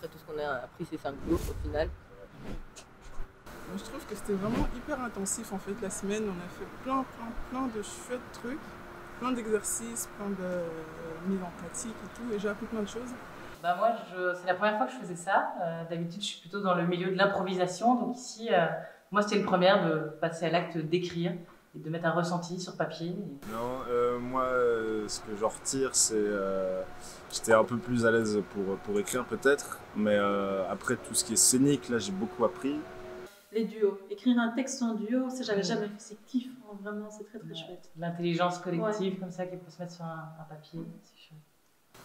après tout ce qu'on a appris ces cinq jours au final. Moi, je trouve que c'était vraiment hyper intensif en fait la semaine. On a fait plein, plein, plein de chouettes trucs, plein d'exercices, plein de euh, mise en pratique et tout. Et j'ai appris plein de choses. Bah moi, c'est la première fois que je faisais ça. Euh, D'habitude, je suis plutôt dans le milieu de l'improvisation. Donc ici, euh, moi, c'était une première de passer à l'acte d'écrire et de mettre un ressenti sur papier. Non, euh, moi, ce que j'en retire, c'est. euh, J'étais un peu plus à l'aise pour, pour écrire, peut-être. Mais euh, après, tout ce qui est scénique, là, j'ai beaucoup appris. Les duos. Écrire un texte en duo, ça j'avais jamais fait. C'est kiffant, vraiment, c'est très très Ouais. chouette. L'intelligence collective, comme ça, qui peut se mettre sur un, un papier. C'est chouette.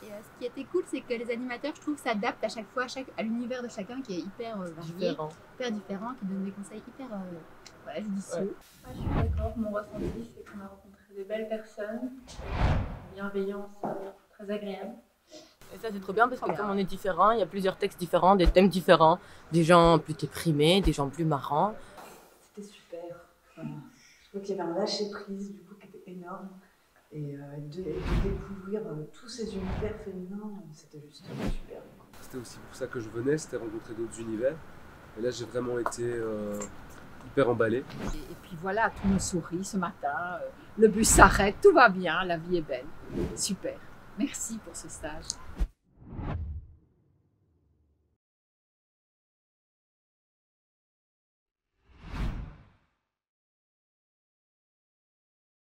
Et euh, ce qui était cool, c'est que les animateurs, je trouve, s'adaptent à chaque fois à, chaque, à l'univers de chacun qui est hyper euh, varié, Différent. hyper différent, qui donne des conseils hyper euh, judicieux. Moi, je suis d'accord. Mon ressenti, c'est qu'on a rencontré de belles personnes, bienveillance euh, très agréable. Et ça, c'est trop bien parce que comme on est différents, il y a plusieurs textes différents, des thèmes différents, des gens plus déprimés, des gens plus marrants. C'était super. Enfin, je trouve qu'il y avait un lâcher prise du coup qui était énorme. Et euh, de, de découvrir euh, tous ces univers féminins, c'était juste super. C'était aussi pour ça que je venais, c'était rencontrer d'autres univers. Et là, j'ai vraiment été euh, et puis voilà, tout nous sourit ce matin. euh, Le bus s'arrête, tout va bien, la vie est belle. Super. Merci pour ce stage.